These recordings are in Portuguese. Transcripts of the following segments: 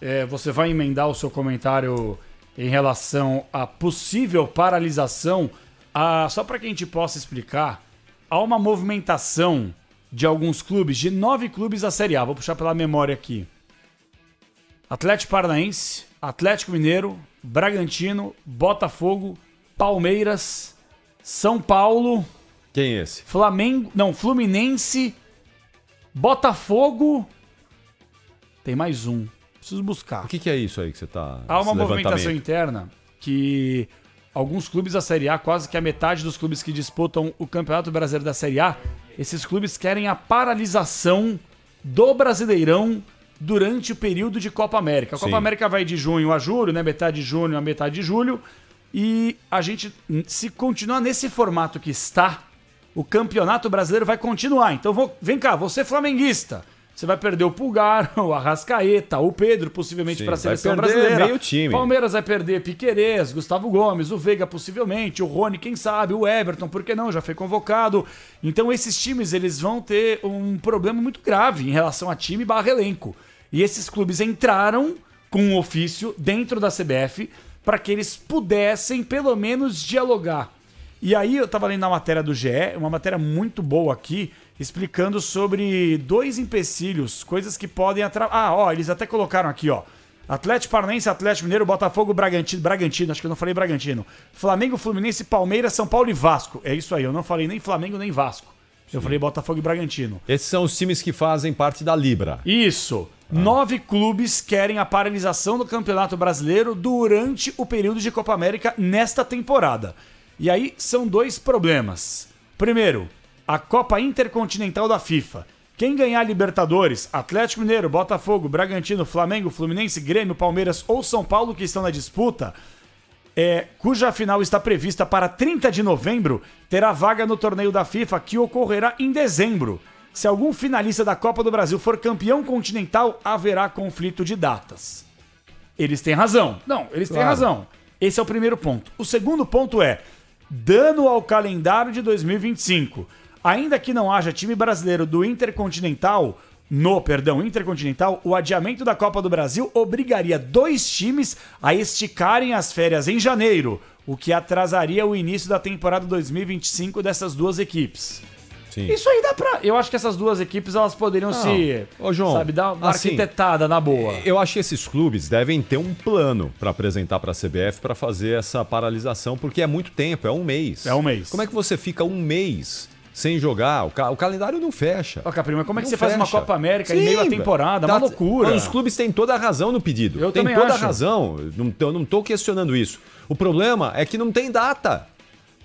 é, você vai emendar o seu comentário em relação à possível paralisação. Ah, só para que a gente possa explicar, há uma movimentação de alguns clubes, de nove clubes da Série A. Vou puxar pela memória aqui. Atlético Paranaense, Atlético Mineiro, Bragantino, Botafogo, Palmeiras, São Paulo, Quem é esse? Flamengo, não, Fluminense, Botafogo. Tem mais um. Preciso buscar. O que, que é isso aí que você tá. Há uma movimentação interna que alguns clubes da Série A, quase que a metade dos clubes que disputam o Campeonato Brasileiro da Série A, esses clubes querem a paralisação do Brasileirão durante o período de Copa América. A Copa Sim. América vai de junho a julho, né? Metade de junho a metade de julho. E a gente, se continuar nesse formato que está, o Campeonato Brasileiro vai continuar. Então vou- vem cá, você é flamenguista. Você vai perder o Pulgar, o Arrascaeta, o Pedro, possivelmente para a vai seleção perder brasileira. meio time. Palmeiras vai perder Piquerez, Gustavo Gomes, o Veiga possivelmente, o Rony, quem sabe, o Everton, por que não? Já foi convocado. Então esses times eles vão ter um problema muito grave em relação a time barra elenco. E esses clubes entraram com um ofício dentro da CBF para que eles pudessem pelo menos dialogar. E aí eu tava lendo na matéria do GE, uma matéria muito boa aqui, explicando sobre dois empecilhos, coisas que podem atrapalhar. Ah, ó, eles até colocaram aqui, ó. Atlético Paranaense, Atlético Mineiro, Botafogo, Bragantino, Bragantino, acho que eu não falei Bragantino. Flamengo, Fluminense, Palmeiras, São Paulo e Vasco. É isso aí, eu não falei nem Flamengo nem Vasco. Eu falei Botafogo e Bragantino. Esses são os times que fazem parte da Libra. Isso. Nove clubes querem a paralisação do Campeonato Brasileiro durante o período de Copa América nesta temporada. E aí são dois problemas. Primeiro, a Copa Intercontinental da FIFA. Quem ganhar Libertadores, Atlético Mineiro, Botafogo, Bragantino, Flamengo, Fluminense, Grêmio, Palmeiras ou São Paulo que estão na disputa, é, cuja final está prevista para 30 de novembro, terá vaga no torneio da FIFA que ocorrerá em dezembro. Se algum finalista da Copa do Brasil for campeão continental, haverá conflito de datas. Eles têm razão. Não, eles têm Claro. razão. Esse é o primeiro ponto. O segundo ponto é dano ao calendário de 2025. Ainda que não haja time brasileiro do Intercontinental, no, perdão, Intercontinental, o adiamento da Copa do Brasil obrigaria dois times a esticarem as férias em janeiro, o que atrasaria o início da temporada 2025 dessas duas equipes. Sim. Isso aí dá pra. Eu acho que essas duas equipes elas poderiam se. Ô, João, sabe, dar uma assim, arquitetada na boa. Eu acho que esses clubes devem ter um plano para apresentar para a CBF para fazer essa paralisação, porque é muito tempo, é um mês. É um mês. Como é que você fica um mês sem jogar? O, ca- o calendário não fecha. Ó, Caprima, como é que Não você faz uma fecha. Copa América em Sim, meio à temporada? É dá- uma loucura. Os clubes têm toda a razão no pedido. Eu tem também toda acho. a razão. Não, eu não tô questionando isso. O problema é que não tem data.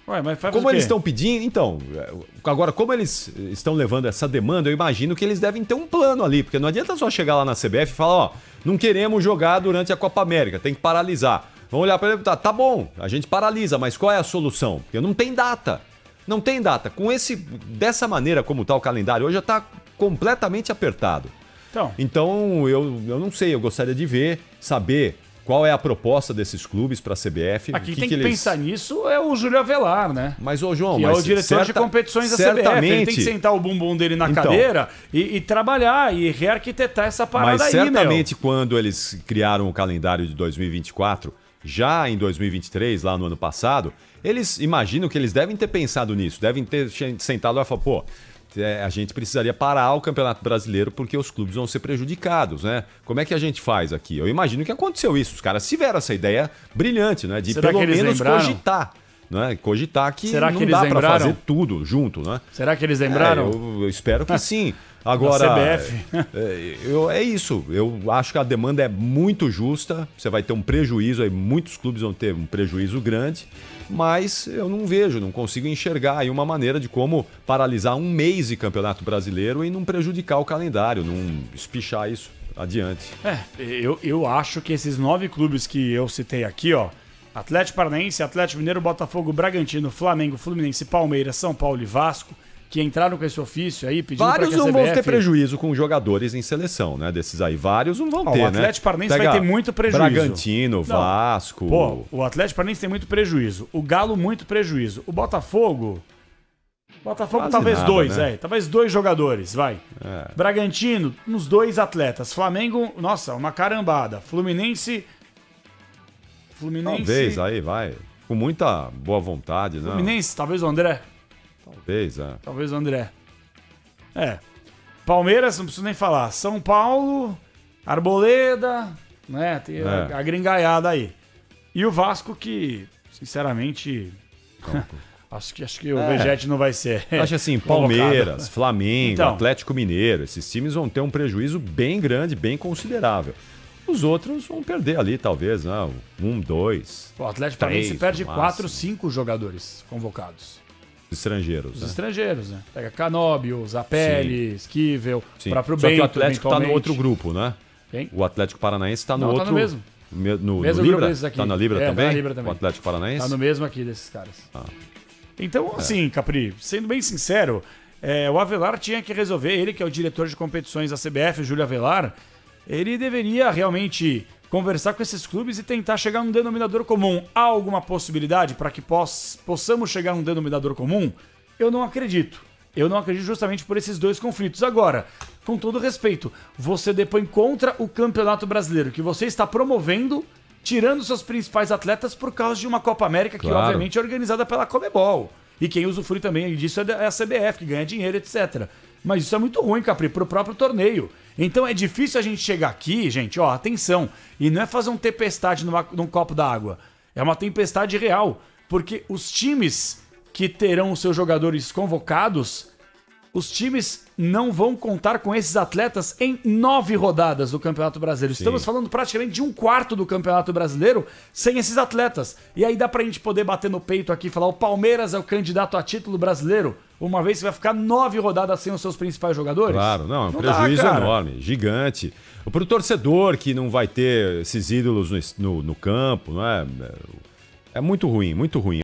Ué, mas faz Como eles estão pedindo, então, é, agora, como eles estão levando essa demanda, eu imagino que eles devem ter um plano ali, porque não adianta só chegar lá na CBF e falar, ó, não queremos jogar durante a Copa América, tem que paralisar. Vamos olhar para ele, tá, tá bom, a gente paralisa, mas qual é a solução? Porque não tem data. Não tem data. Com esse dessa maneira como tá o calendário, hoje já tá completamente apertado. Então, Então, eu, eu não sei, eu gostaria de ver, saber qual é a proposta desses clubes para a CBF. aqui o tem que, eles- pensar nisso é o Júlio Avelar, né? Mas, ô João, Que é mas o diretor de certa- competições da CBF. Ele tem que certamente- sentar o bumbum dele na Então. cadeira e, e trabalhar e rearquitetar essa parada Mas aí, certamente quando eles criaram o calendário de 2024, já em 2023, lá no ano passado, eles imaginam que eles devem ter pensado nisso, devem ter sentado lá e falado, pô, é, a gente precisaria parar o Campeonato Brasileiro porque os clubes vão ser prejudicados, né? Como é que a gente faz aqui? Eu imagino que aconteceu isso. Os caras tiveram essa ideia brilhante, né? De Será pelo menos lembraram? cogitar. Né? Cogitar que Será que não eles dá lembraram? fazer tudo junto, né? Será que eles lembraram? É, eu, eu espero que sim. Agora, CBF. é, eu- é isso. Eu acho que a demanda é muito justa. Você vai ter um prejuízo aí, muitos clubes vão ter um prejuízo grande, mas eu não vejo, não consigo enxergar aí uma maneira de como paralisar um mês de campeonato brasileiro e não prejudicar o calendário, não espichar isso adiante. É, eu, eu acho que esses nove clubes que eu citei aqui, ó. Atlético Paranaense, Atlético Mineiro, Botafogo, Bragantino, Flamengo, Fluminense, Palmeiras, São Paulo e Vasco, que entraram com esse ofício aí pedindo Vários não vão CBF... ter prejuízo com jogadores em seleção, né? Desses aí, vários não vão Ó, o ter, né? Atlético Paranaense vai ter muito prejuízo. Bragantino, Vasco. Pô, o Atlético Paranaense tem muito prejuízo. O Galo, muito prejuízo. O Botafogo. Botafogo Quase talvez nada, dois, né? é. Talvez dois jogadores, vai. É. Bragantino, uns dois atletas. Flamengo, nossa, uma carambada. Fluminense. Fluminense. Talvez, aí vai. Com muita boa vontade, né? Fluminense, talvez o André. Talvez, é. Talvez o André. É. Palmeiras, não preciso nem falar. São Paulo, Arboleda, né? Tem a, É. a gringaiada aí. E o Vasco que, sinceramente, acho que, acho que o É. Vegete não vai ser. Acho assim. Palmeiras, Flamengo, Então. Atlético Mineiro, esses times vão ter um prejuízo bem grande, bem considerável. Os outros vão perder ali, talvez, né? Um, dois O Atlético Paranaense perde no quatro, cinco jogadores convocados. estrangeiros. Os né? estrangeiros, né? Pega Canóbio, Zapelli, Esquivel, Sim. o próprio Só Bento, que o Atlético tá no outro grupo, né? Quem? O Atlético Paranaense tá no Não, tá outro. no mesmo. me- No, no Mesmo Libra? grupo desses aqui. Tá na Libra É, tá também? na Libra também. O Atlético Paranaense? Tá no mesmo aqui desses caras. Ah. Então, assim, Capri, sendo bem sincero, é, o Avelar tinha que resolver, ele que é o diretor de competições da CBF, Júlio Avelar, ele deveria realmente conversar com esses clubes e tentar chegar num denominador comum. Há alguma possibilidade para que poss- possamos chegar num denominador comum? Eu não acredito. Eu não acredito justamente por esses dois conflitos. Agora, com todo respeito, você depõe contra o Campeonato Brasileiro, que você está promovendo, tirando seus principais atletas por causa de uma Copa América que, Claro. obviamente, é organizada pela Comebol. E quem usufrui também disso é a CBF, que ganha dinheiro, etc. Mas isso é muito ruim, Capri, pro próprio torneio. Então é difícil a gente chegar aqui, gente, ó, atenção. E não é fazer um tempestade numa- num copo d'água. É uma tempestade real. Porque os times que terão os seus jogadores convocados, os times não vão contar com esses atletas em nove rodadas do Campeonato Brasileiro. Estamos falando praticamente de um quarto do Campeonato Brasileiro sem esses atletas. E aí dá pra gente poder bater no peito aqui e falar: o Palmeiras é o candidato a título brasileiro, uma vez que vai ficar nove rodadas sem os seus principais jogadores? Claro, não, é um Não dá, prejuízo cara. enorme, gigante. Para o torcedor que não vai ter esses ídolos no, no- no campo, não é? É muito ruim, muito ruim.